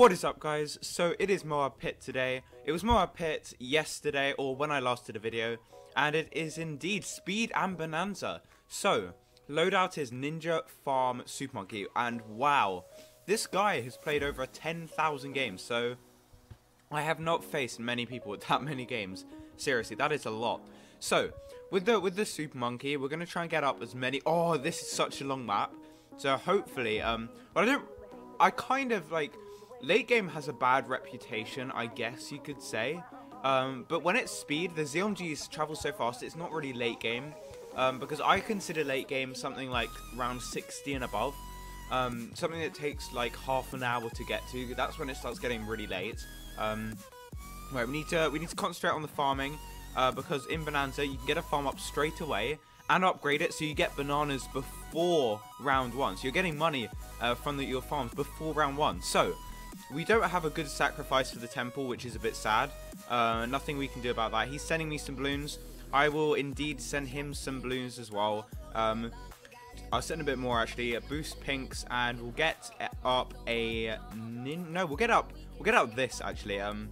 What is up guys? So it is Moab Pit today. It was Moab Pit yesterday or when I last did a video and it is indeed Speed and Bonanza. So loadout is Ninja Farm Super Monkey and wow this guy has played over 10,000 games so I have not faced many people with that many games. Seriously that is a lot. So with the with the Super Monkey we're going to try and get up as many oh this is such a long map so hopefully um but I don't I kind of like late game has a bad reputation, I guess you could say. Um, but when it's speed, the ZOMGs travel so fast, it's not really late game. Um, because I consider late game something like round 60 and above. Um, something that takes like half an hour to get to. That's when it starts getting really late. Um, right, we need to we need to concentrate on the farming uh, because in Bonanza you can get a farm up straight away and upgrade it so you get bananas before round one. So you're getting money uh, from the, your farms before round one. So we don't have a good sacrifice for the temple, which is a bit sad. Uh, nothing we can do about that. He's sending me some balloons. I will indeed send him some balloons as well. Um, I'll send a bit more actually. Boost pinks, and we'll get up a no. We'll get up. We'll get up this actually. Um,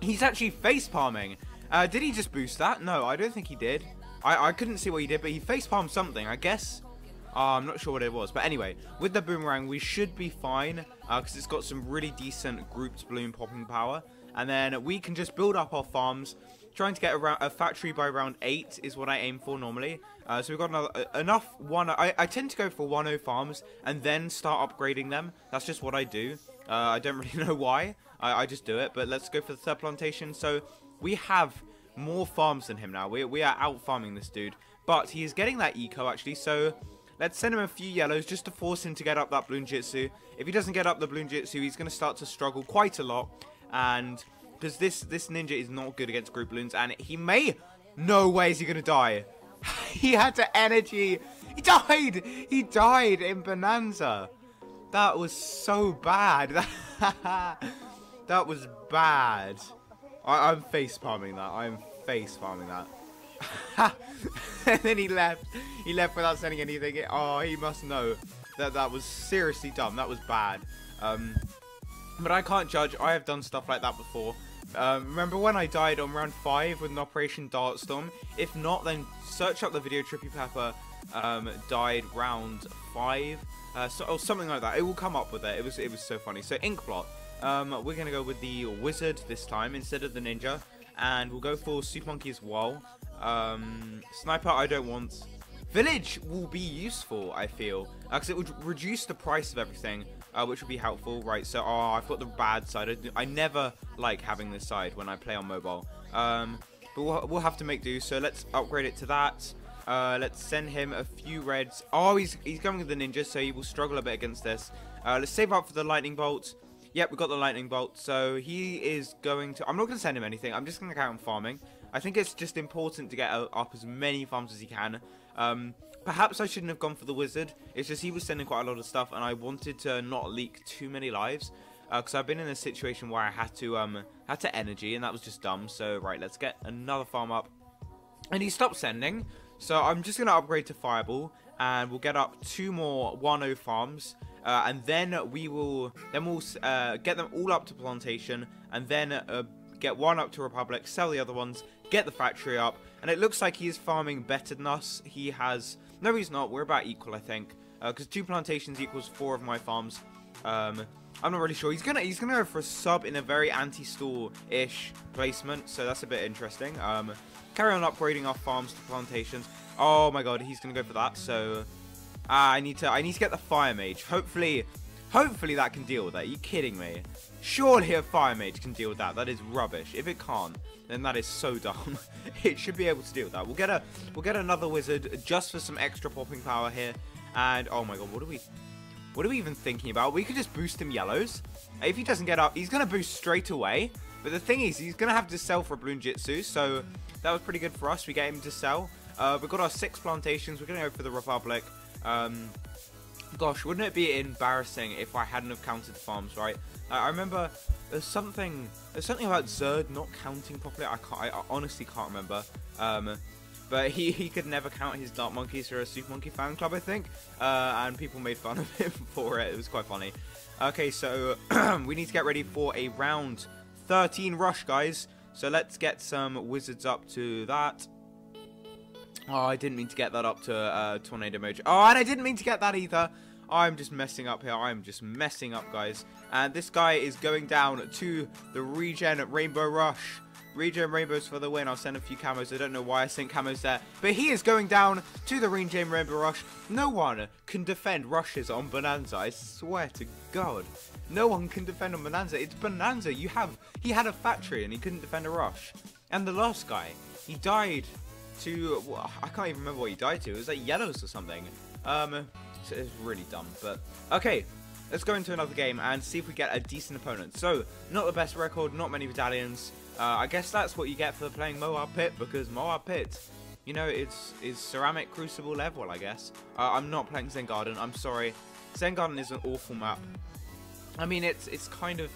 he's actually face palming. Uh, did he just boost that? No, I don't think he did. I I couldn't see what he did, but he face palmed something. I guess uh, I'm not sure what it was. But anyway, with the boomerang, we should be fine. Because uh, it's got some really decent grouped balloon popping power. And then we can just build up our farms. Trying to get a, a factory by round 8 is what I aim for normally. Uh, so we've got another, uh, enough one. I, I tend to go for 1-0 farms and then start upgrading them. That's just what I do. Uh, I don't really know why. I, I just do it. But let's go for the third plantation. So we have more farms than him now. We, we are out farming this dude. But he is getting that eco actually. So Let's send him a few yellows just to force him to get up that Bloonjitsu. If he doesn't get up the Bloonjitsu, he's going to start to struggle quite a lot. And because this, this ninja is not good against group balloons. And he may... No way is he going to die. he had to energy. He died. He died in Bonanza. That was so bad. that was bad. I, am face palming that. I'm face palming that. and then he left. He left without sending anything. Oh, he must know that that was seriously dumb. That was bad. Um, but I can't judge. I have done stuff like that before. Um, remember when I died on round 5 with an Operation Dartstorm? If not, then search up the video Trippy Pepper um, died round 5. Uh, so, or something like that. It will come up with it. It was it was so funny. So Inkblot. Um, we're going to go with the Wizard this time instead of the Ninja. And we'll go for Super Monkey as well. Um, sniper, I don't want. Village will be useful, I feel, because uh, it would reduce the price of everything, uh, which would be helpful. Right, so oh, I've got the bad side. I, I never like having this side when I play on mobile. Um, but we'll, we'll have to make do. So let's upgrade it to that. Uh, let's send him a few reds. Oh, he's he's going with the ninja, so he will struggle a bit against this. Uh, let's save up for the lightning bolt. Yep, we got the lightning bolt. So he is going to... I'm not going to send him anything. I'm just going to count on farming. I think it's just important to get up as many farms as he can. Um, perhaps I shouldn't have gone for the wizard. It's just he was sending quite a lot of stuff, and I wanted to not leak too many lives. Because uh, I've been in a situation where I had to um had to energy, and that was just dumb. So right, let's get another farm up. And he stopped sending, so I'm just gonna upgrade to Fireball, and we'll get up two more 1-0 farms. Uh, and then we will then we'll uh, get them all up to plantation and then uh, get one up to republic sell the other ones get the factory up, and it looks like he is farming better than us. He has... No, he's not. We're about equal, I think. Because uh, two plantations equals four of my farms. Um, I'm not really sure. He's gonna he's gonna go for a sub in a very anti-store-ish placement, so that's a bit interesting. Um, carry on upgrading our farms to plantations. Oh my god, he's gonna go for that. So uh, I need to I need to get the fire mage. Hopefully, hopefully that can deal with that. Are you kidding me? Surely a fire mage can deal with that. That is rubbish. If it can't, then that is so dumb. it should be able to deal with that. We'll get a we'll get another wizard just for some extra popping power here. And oh my god, what are we what are we even thinking about? We could just boost him yellows. If he doesn't get up, he's gonna boost straight away. But the thing is, he's gonna have to sell for a Bloonjitsu, so that was pretty good for us. We get him to sell. Uh, we've got our six plantations. We're gonna go for the Republic. Um, gosh, wouldn't it be embarrassing if I hadn't have counted farms, right? I remember there's something there's something about Zerd not counting properly. I can't. I honestly can't remember. Um, but he, he could never count his Dart Monkeys for a Super Monkey fan club, I think. Uh, and people made fun of him for it. It was quite funny. Okay, so we need to get ready for a round 13 rush, guys. So let's get some wizards up to that. Oh, I didn't mean to get that up to uh, Tornado Mode. Oh, and I didn't mean to get that either. I'm just messing up here. I'm just messing up, guys. And this guy is going down to the Regen Rainbow Rush. Regen Rainbows for the win. I'll send a few camos. I don't know why I sent camos there. But he is going down to the Regen Rainbow Rush. No one can defend rushes on Bonanza. I swear to God. No one can defend on Bonanza. It's Bonanza. You have... He had a factory and he couldn't defend a rush. And the last guy, he died to... Well, I can't even remember what he died to. It was like yellows or something. Um, it's really dumb. But, okay. Let's go into another game and see if we get a decent opponent. So, not the best record, not many medallions. Uh, I guess that's what you get for playing Moab Pit, because Moab Pit, you know, it's is ceramic crucible level, I guess. Uh, I'm not playing Zen Garden, I'm sorry. Zen Garden is an awful map. I mean, it's it's kind of...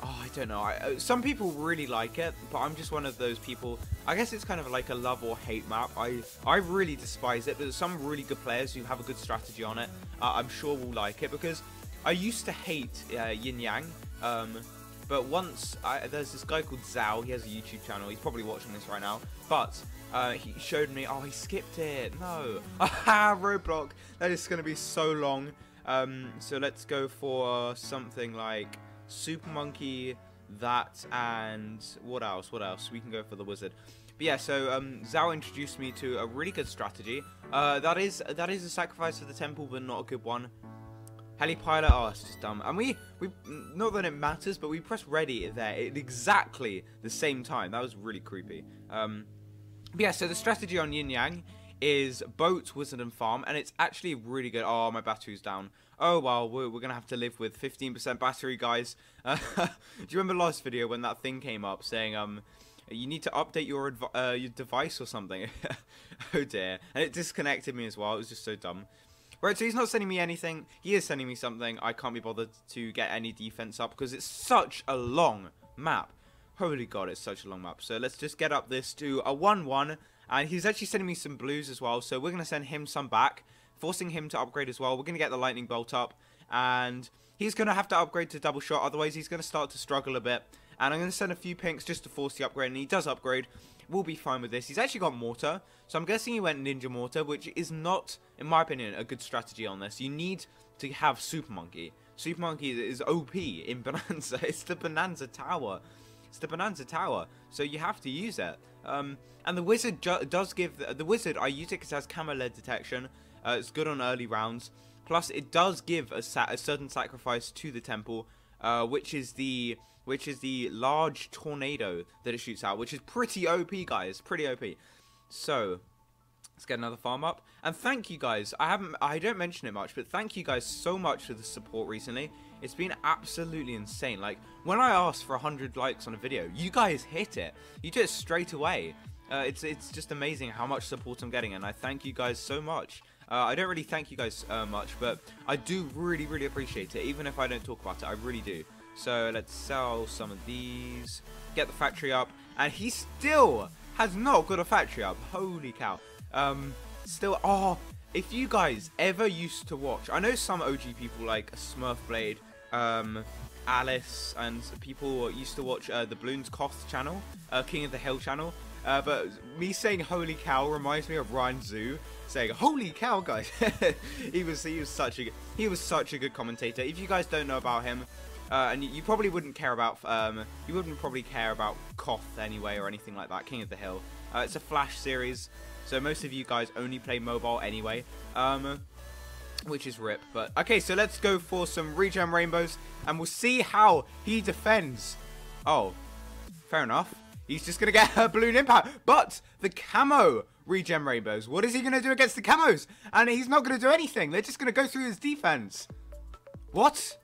Oh, I don't know. I, uh, some people really like it, but I'm just one of those people. I guess it's kind of like a love or hate map. I I really despise it, but some really good players who have a good strategy on it, uh, I'm sure will like it because I used to hate uh, Yin Yang, um, but once I, there's this guy called Zhao. He has a YouTube channel. He's probably watching this right now. But uh, he showed me. Oh, he skipped it. No. Aha, roadblock. That is going to be so long. Um, so let's go for something like Super Monkey, that, and what else? What else? We can go for the Wizard. But yeah, so um, Zhao introduced me to a really good strategy. Uh, that is that is a sacrifice for the temple, but not a good one. Helipilot, oh, it's just dumb. And we, we, not that it matters, but we pressed ready there at exactly the same time. That was really creepy. Um, yeah, so the strategy on Yin Yang is boat, wizard, and farm, and it's actually really good. Oh, my battery's down. Oh, well, we're, we're going to have to live with 15% battery, guys. Uh, do you remember last video when that thing came up saying, um, you need to update your, uh, your device or something? oh, dear. And it disconnected me as well. It was just so dumb. Right, so he's not sending me anything. He is sending me something. I can't be bothered to get any defense up because it's such a long map. Holy god, it's such a long map. So let's just get up this to a 1-1. And he's actually sending me some blues as well. So we're going to send him some back, forcing him to upgrade as well. We're going to get the lightning bolt up. And he's going to have to upgrade to double shot. Otherwise, he's going to start to struggle a bit. And I'm going to send a few pinks just to force the upgrade. And he does upgrade We'll be fine with this. He's actually got Mortar, so I'm guessing he went Ninja Mortar, which is not, in my opinion, a good strategy on this. You need to have Super Monkey. Super Monkey is OP in Bonanza. It's the Bonanza Tower. It's the Bonanza Tower, so you have to use it. Um, and the Wizard does give... The, the, Wizard, I use it because it has camo led detection. Uh, it's good on early rounds. Plus, it does give a, a certain sacrifice to the Temple, uh, which is the which is the large tornado that it shoots out, which is pretty OP, guys. Pretty OP. So, let's get another farm up. And thank you guys. I haven't, I don't mention it much, but thank you guys so much for the support recently. It's been absolutely insane. Like, when I asked for 100 likes on a video, you guys hit it. You did it straight away. Uh, it's it's just amazing how much support I'm getting, and I thank you guys so much. Uh, I don't really thank you guys uh, much, but I do really, really appreciate it, even if I don't talk about it. I really do. So let's sell some of these, get the factory up, and he still has not got a factory up. Holy cow. Um, still, oh, if you guys ever used to watch, I know some OG people like a Smurfblade, um, Alice, and people used to watch uh, the Bloons Koth channel, uh, King of the Hill channel. Uh, but me saying "Holy cow" reminds me of Ryan Zhu saying "Holy cow, guys." he was he was such a he was such a good commentator. If you guys don't know about him, uh, and you, you, probably wouldn't care about, um, you wouldn't probably care about Koth anyway or anything like that, King of the Hill. Uh, it's a Flash series, so most of you guys only play mobile anyway, um, which is rip. But okay, so let's go for some regen rainbows, and we'll see how he defends. Oh, fair enough. He's just to get a Bloon Impact, but the camo regen rainbows. What is he to do against the camos? And he's not to do anything. They're just to go through his defense. What?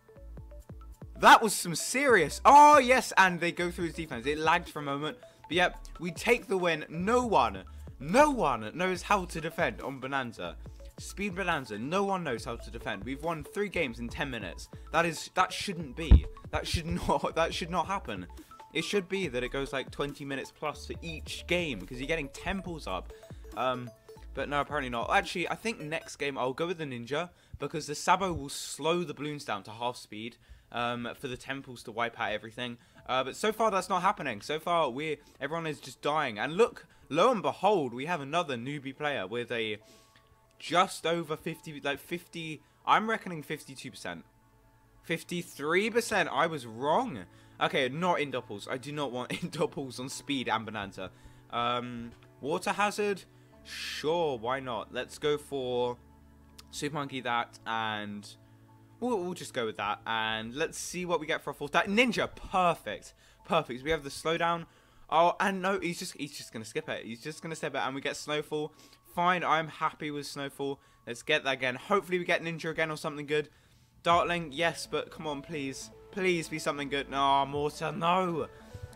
That was some serious... Oh, yes, and they go through his defense. It lagged for a moment. But yep, we take the win. No one, no one knows how to defend on Bonanza. Speed Bonanza, no one knows how to defend. We've won three games in 10 minutes. That is, that shouldn't be. That should not, that should not happen. It should be that it goes like 20 minutes plus for each game because you're getting temples up. Um, but no, apparently not. Actually, I think next game I'll go with the ninja because the Sabo will slow the balloons down to half speed um, for the temples to wipe out everything. Uh, but so far that's not happening. So far we everyone is just dying. And look, lo and behold, we have another newbie player with a just over 50, like 50. I'm reckoning 52%. 53%. I was wrong. Okay, not in doubles. I do not want in doubles on speed and bonanza. Um, water hazard. Sure, why not? Let's go for Super Monkey that and We'll, we'll, just go with that. And let's see what we get for a full stack. Ninja, perfect. Perfect. We have the slowdown. Oh, and no, he's just he's just to skip it. He's just to skip it. And we get Snowfall. Fine, I'm happy with Snowfall. Let's get that again. Hopefully we get Ninja again or something good. Dartling, yes, but come on, please. Please be something good. No, Mortar, no.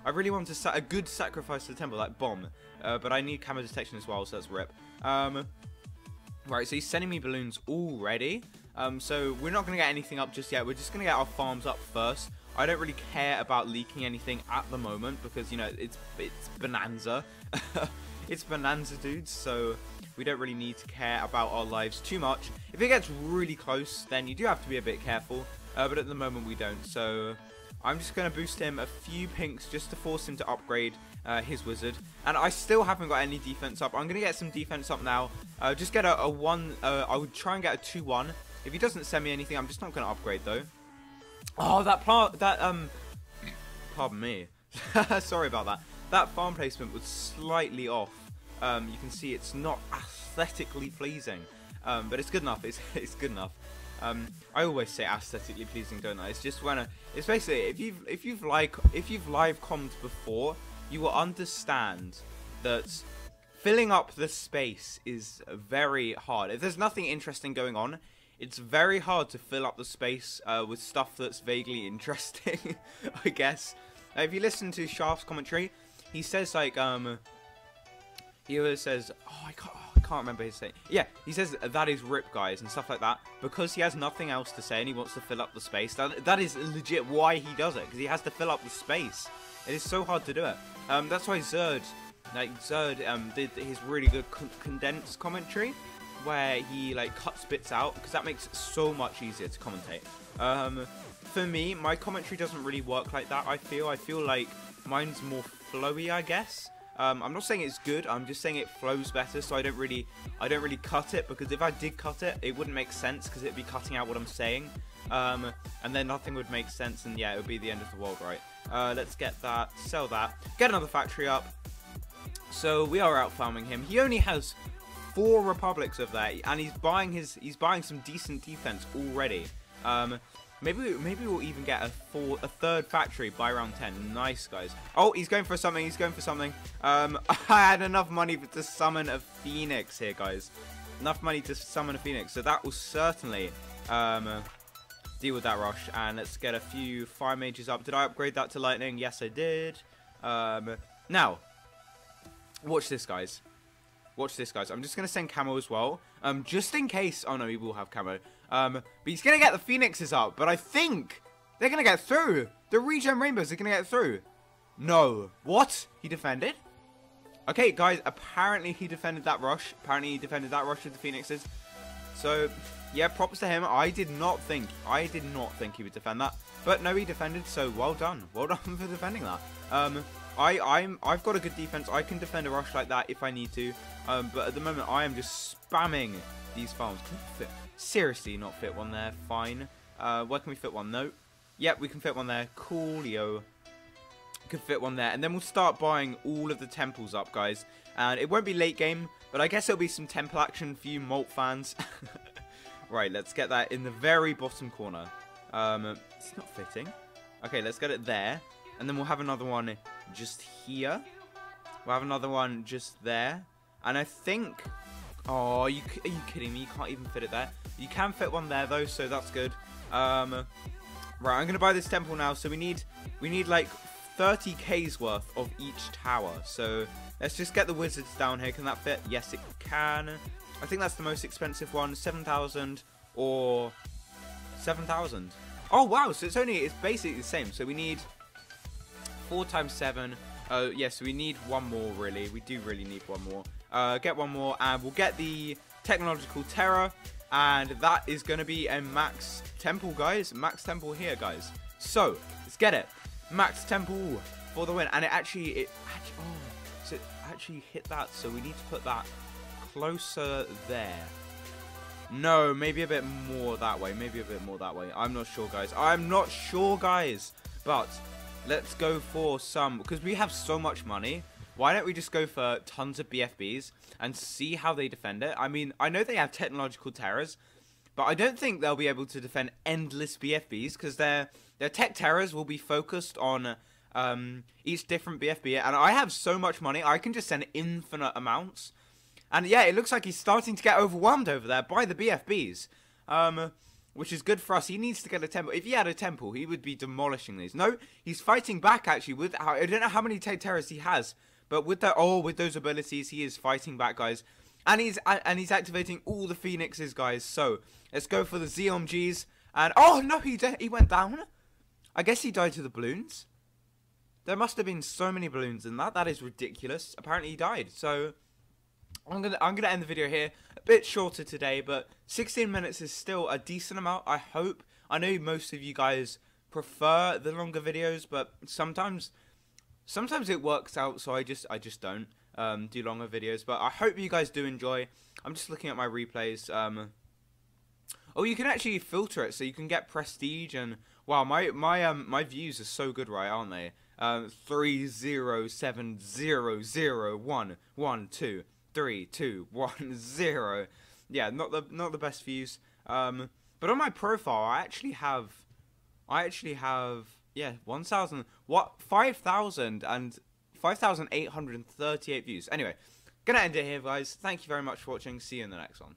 I really want to set a good sacrifice to the temple, like Bomb. Uh, but I need camera detection as well, so that's rip. Um, right, so he's sending me balloons already. Um, so we're not going to get anything up just yet. We're just going to get our farms up first. I don't really care about leaking anything at the moment because, you know, it's it's Bonanza. it's Bonanza, dudes, so we don't really need to care about our lives too much. If it gets really close, then you do have to be a bit careful, uh, but at the moment we don't. So I'm just going to boost him a few pinks just to force him to upgrade uh, his wizard. And I still haven't got any defense up. I'm going to get some defense up now. Uh, just get a, a 1, uh, I would try and get a 2-1 if he doesn't send me anything, I'm just not going to upgrade, though. Oh, that plant, that, um, pardon me. Sorry about that. That farm placement was slightly off. Um, you can see it's not aesthetically pleasing. Um, but it's good enough. It's, it's good enough. Um, I always say aesthetically pleasing, don't I? It's just when a, it's basically if you've if you've like if you've live commed before, you will understand that filling up the space is very hard. If there's nothing interesting going on, it's very hard to fill up the space uh, with stuff that's vaguely interesting, I guess. If you listen to Shaft's commentary, he says like um, he always says, oh I can't, oh, I can't remember his saying. Yeah, he says that is rip guys and stuff like that because he has nothing else to say and he wants to fill up the space. That that is legit why he does it because he has to fill up the space. It is so hard to do it. Um, that's why Zerd, like Zerd, um, did his really good con condensed commentary where he like cuts bits out because that makes it so much easier to commentate. Um, for me, my commentary doesn't really work like that. I feel I feel like mine's more flowy, I guess. Um, I'm not saying it's good. I'm just saying it flows better. So I don't really, I don't really cut it because if I did cut it, it wouldn't make sense because it'd be cutting out what I'm saying, um, and then nothing would make sense. And yeah, it would be the end of the world, right? Uh, let's get that, sell that, get another factory up. So we are out farming him. He only has four republics of that, and he's buying his he's buying some decent defense already. Um, maybe maybe we'll even get a four a third factory by round ten. Nice guys. Oh, he's going for something. He's going for something. Um, I had enough money to summon a phoenix here, guys. Enough money to summon a phoenix, so that will certainly um, deal with that rush. And let's get a few fire mages up. Did I upgrade that to lightning? Yes, I did. Um, now, watch this, guys. Watch this, guys. I'm just going to send camo as well. Um, just in case. Oh, no, he will have camo. Um, but he's going to get the phoenixes up. But I think they're going to get through. The regen rainbows are going to get through. No. What? He defended? Okay, guys. Apparently he defended that rush. Apparently he defended that rush with the phoenixes. So, yeah, props to him. I did not think, I did not think he would defend that. But no, he defended, so well done. Well done for defending that. Um, I, I'm, I've got a good defense. I can defend a rush like that if I need to. Um, but at the moment, I am just spamming these farms. Seriously, not fit one there. Fine. Uh, where can we fit one? No. Yep, we can fit one there. Coolio. Can fit one there. And then we'll start buying all of the temples up, guys. And it won't be late game, but I guess it'll be some temple action for you Molt fans. right, let's get that in the very bottom corner. Um, it's not fitting. Okay, let's get it there. And then we'll have another one just here. We'll have another one just there. And I think... Oh, are you, are you kidding me? You can't even fit it there. You can fit one there, though, so that's good. Um, right, I'm going to buy this temple now. So we need, we need like 30k's worth of each tower. So let's just get the wizards down here. Can that fit? Yes, it can. I think that's the most expensive one. 7,000 or 7,000. Oh, wow. So it's only, it's basically the same. So we need 4 times 7. Uh, yes, we need one more, really. We do really need one more. Uh, get one more, and we'll get the Technological Terror. And that is going to be a max temple, guys. Max temple here, guys. So, let's get it. Max temple for the win. And it actually, it actually, oh, so it actually hit that. So we need to put that closer there. No, maybe a bit more that way. Maybe a bit more that way. I'm not sure, guys. I'm not sure, guys. But let's go for some, because we have so much money. Why don't we just go for tons of BFBs and see how they defend it? I mean, I know they have technological terrors, but I don't think they'll be able to defend endless BFBs because their their tech terrors will be focused on um, each different BFB. And I have so much money, I can just send infinite amounts. And yeah, it looks like he's starting to get overwhelmed over there by the BFBs. Um, which is good for us. He needs to get a temple. If he had a temple, he would be demolishing these. No, he's fighting back actually with I don't know how many tech terrors he has, but with that, oh, with those abilities, he is fighting back, guys. And he's and he's activating all the phoenixes, guys. So let's go for the ZOMGs. And oh no, he he went down. I guess he died to the balloons. There must have been so many balloons in that. That is ridiculous. Apparently he died. So I'm gonna I'm gonna end the video here. A bit shorter today, but 16 minutes is still a decent amount. I hope. I know most of you guys prefer the longer videos, but sometimes sometimes it works out, so I just I just don't um, do longer videos. But I hope you guys do enjoy. I'm just looking at my replays. Um, oh, you can actually filter it, so you can get prestige and wow, my my um my views are so good, right? Aren't they? Um, three zero seven zero zero one one two three two one zero. Yeah, not the not the best views. Um, but on my profile, I actually have, I actually have yeah, 1,000, what, 5,000 and 5,838 views. Anyway, gonna end it here, guys. Thank you very much for watching. See you in the next one.